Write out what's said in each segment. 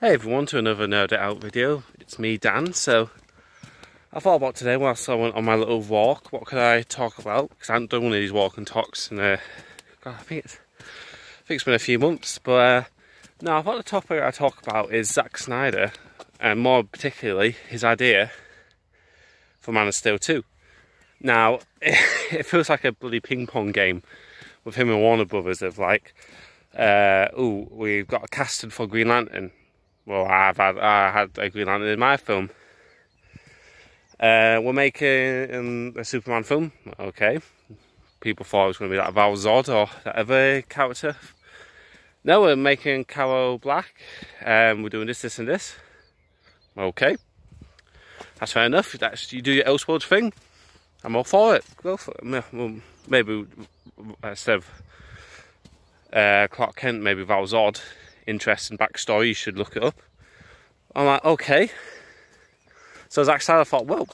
Hey everyone to another Nerd It Out video. It's me Dan. So I thought about today whilst I went on my little walk. What could I talk about? Because I haven't done one of these walking talks in uh, God, I think it's I think it's been a few months. But uh, no, I thought the topic I talk about is Zack Snyder and more particularly his idea for Man of Steel 2. Now it feels like a bloody ping pong game with him and Warner Brothers of like, uh, oh, we've got a casting for Green Lantern well, I've had I had a Green Lantern in my film. Uh, we're making a Superman film. Okay, people thought it was going to be that Val Zod or that other character. No, we're making Carol Black. Um, we're doing this, this, and this. Okay, that's fair enough. That's you do your Elseworlds thing. I'm all for it. Go for it. Maybe instead of uh, Clark Kent, maybe Val Zod interesting backstory, you should look it up. I'm like, okay. So Zack I thought, well,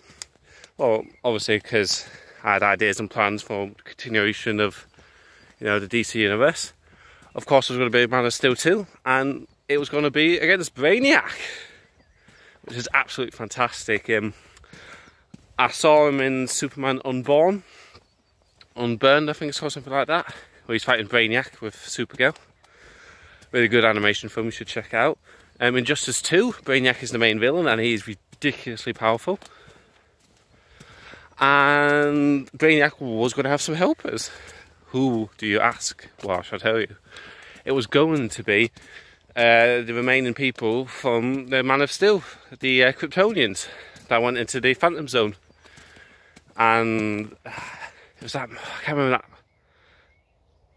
well, obviously because I had ideas and plans for continuation of, you know, the DC universe. Of course, it was going to be Man of Steel 2, and it was going to be against Brainiac, which is absolutely fantastic. Um, I saw him in Superman Unborn, Unburned, I think it's called something like that, where he's fighting Brainiac with Supergirl. Really good animation film you should check out. Um, Injustice 2, Brainiac is the main villain and he is ridiculously powerful. And Brainiac was going to have some helpers. Who do you ask? Well, I shall tell you. It was going to be uh, the remaining people from the Man of Steel, the uh, Kryptonians that went into the Phantom Zone. And it was that, I can't remember that,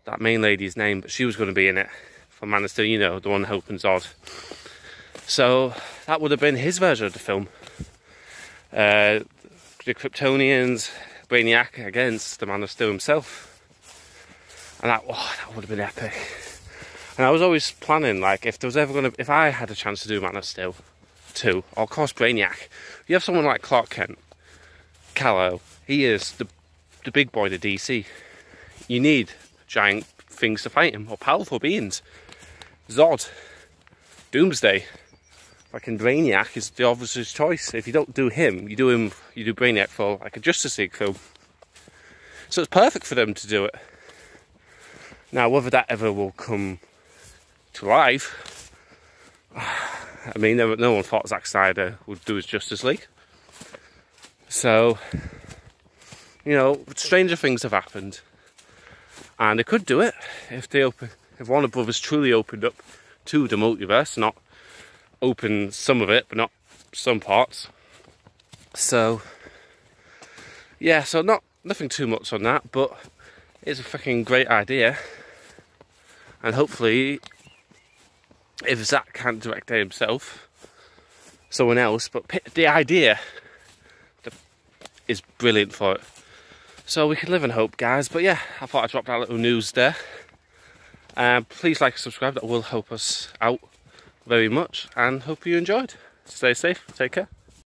that main lady's name, but she was going to be in it Man of Steel, you know, the one helping Zod. So that would have been his version of the film. Uh, the Kryptonians, Brainiac against the Man of Steel himself. And that, oh, that would have been epic. And I was always planning, like, if there was ever going to, if I had a chance to do Man of Steel 2, or of course Brainiac, you have someone like Clark Kent, Kal-El, he is the, the big boy to DC. You need giant things to fight him, or powerful beings. Zod, Doomsday, fucking Brainiac is the obvious choice. If you don't do him, you do him, you do Brainiac for like a Justice League film. So it's perfect for them to do it. Now, whether that ever will come to life, I mean, no, no one thought Zack Snyder would do his Justice League. So, you know, stranger things have happened, and they could do it if they open if Warner Brothers truly opened up to the multiverse, not open some of it, but not some parts. So, yeah, so not nothing too much on that, but it's a fucking great idea. And hopefully, if Zack can't direct it himself, someone else, but the idea is brilliant for it. So we can live in hope, guys. But yeah, I thought I'd drop that little news there. Um, please like and subscribe, that will help us out very much and hope you enjoyed. Stay safe, take care.